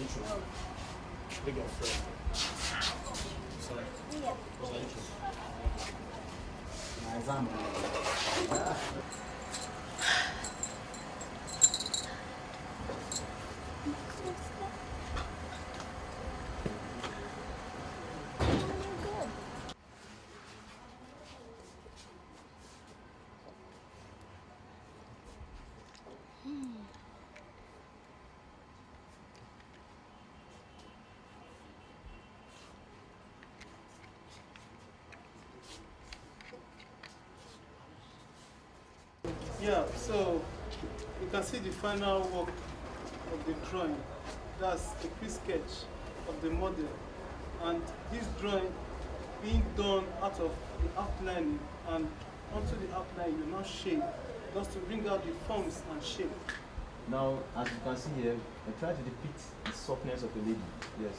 Ничего. Прыгал в Замок. Yeah, so you can see the final work of the drawing. That's a quick sketch of the model. And this drawing being done out of the outlining and onto the outline you now shape just to bring out the forms and shape. Now, as you can see here, I try to depict the softness of a lady. Yes,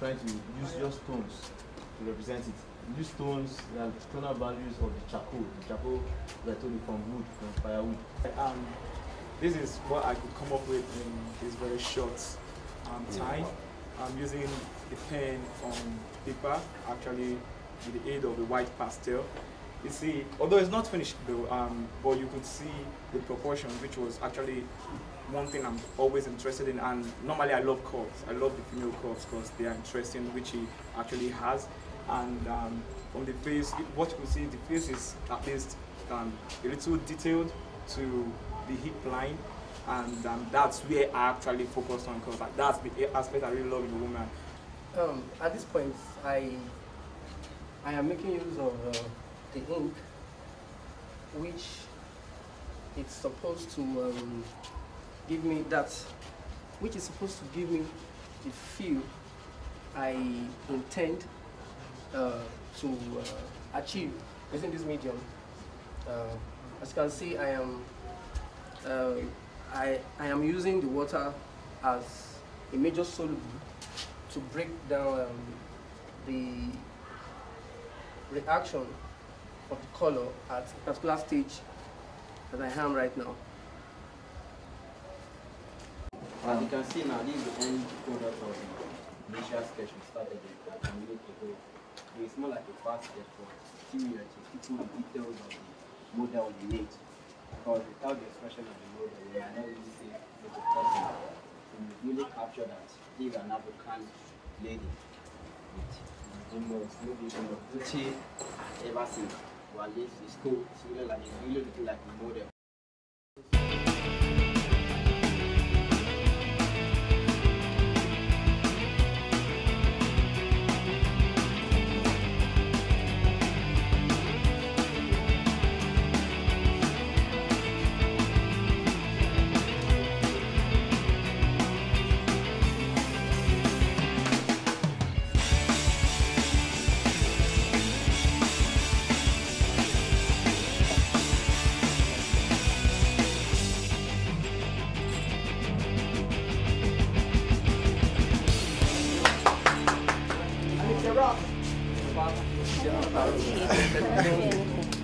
trying to use oh, just tones to represent it. Use tones, the tonal values of the charcoal. The charcoal, as I told you, from wood, from firewood. Um, this is what I could come up with in this very short um, time. I'm using a pen on paper, actually with the aid of the white pastel. You see, although it's not finished though, um, but you could see the proportions, which was actually one thing I'm always interested in. And normally I love curves. I love the female curves because they are interesting, which he actually has. And um, from the face, what you can see, the face is at least um, a little detailed to the hip line. And um, that's where I actually focus on because that's the aspect I really love in a woman. Um, at this point, I I am making use of uh, the ink, which it's supposed to um, give me that, which is supposed to give me the feel I intend uh, to uh, achieve using this medium. Uh, as you can see, I am uh, I, I am using the water as a major soluble to break down um, the reaction of the color at a particular stage that I am right now. As you can see now, this is the end product of the initial sketch we started with. It's more like a still we are taking the details of the model we made. Because without the expression of the model, we might not really see the person. So we really capture that is an African lady with almost maybe you know, Gucci, everything. But at least it's cool. Really like, really looking like a model. 前方保